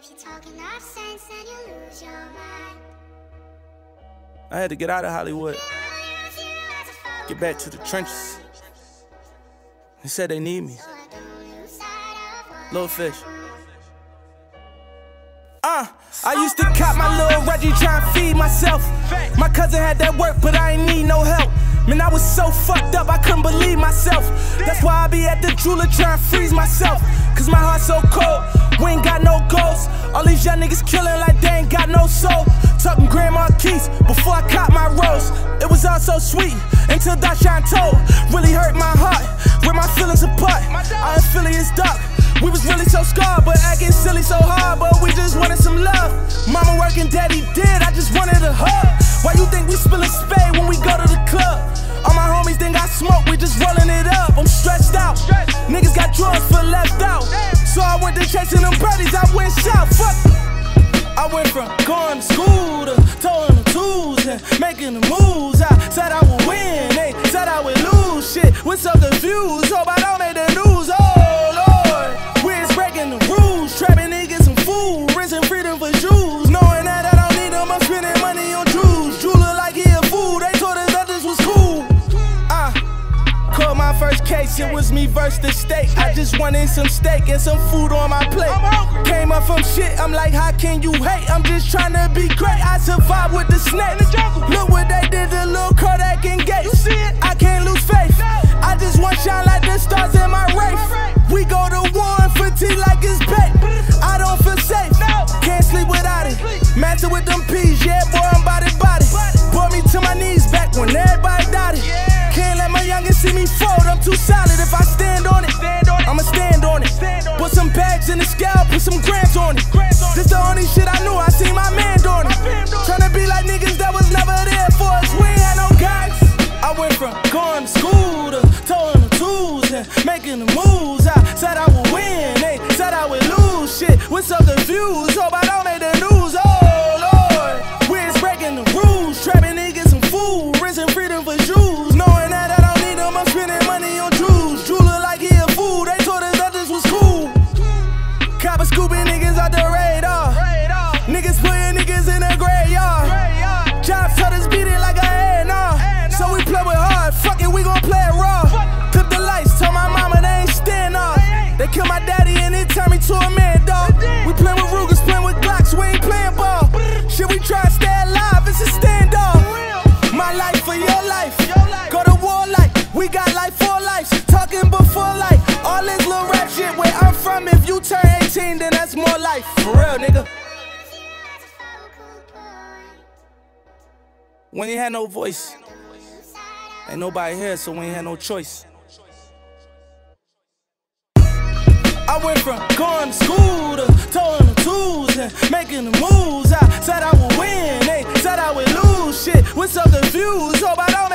if you talking nonsense, then you lose your mind. I had to get out of Hollywood, get back to the trenches. They said they need me. Little fish. Uh, I used to cop my little Reggie trying to feed myself. My cousin had that work, but I ain't need no help. Man, I was so fucked up, I couldn't believe myself. That's why I be at the jeweler trying to freeze myself. Cause my heart's so cold, we ain't got no ghosts. All these young niggas killing like they ain't got no soul. Tucking grandma keys before I caught my rose. It was all so sweet until Dashawn told. Really hurt my heart, rip my feelings apart. Our affiliates dark. We was really so scarred, but acting silly so hard, but we just wanted some love. Mama working, daddy did, I just wanted a hug. Why you think we spillin' spade when we go to the club? All my homies think I smoke, we just rolling it up. I'm stressed out. Niggas got drugs for left out. So I went to chasing them birdies, I went south. Fuck. I went from going to school to towing the tools and making the moves. I said I would win, they said I would lose. Shit, we're so confused. Hope I don't make the news. Oh Lord, we're breaking the rules, trapping niggas some food, it was me versus the state. I just wanted some steak and some food on my plate. Came up from shit, I'm like, how can you hate? I'm just trying to be great. I survived with the snakes. Look what they did to Lil in the scale, put some grams on it. This the only shit I knew. I seen my man doing it. Tryna be like niggas that was never there for us. We ain't had no guys. I went from going to school to towing the tools and making the moves. I said I would win, they said I would lose. Shit, we're the views? Hope I don't turned me to a man, dog. We playin' with Rugers, playin' with Glocks, we ain't playin' ball. Shit, we try to stay alive, it's a standoff. My life for your life. Go to war like we got life for life. Talking before life. All this little rap shit where I'm from. If you turn 18, then that's more life. For real, nigga. When you had no voice, ain't nobody here, so we ain't had no choice. I went from going to school to towing the tools and making the moves. I said I would win, they said I would lose. Shit, we're so confused. Hope I don't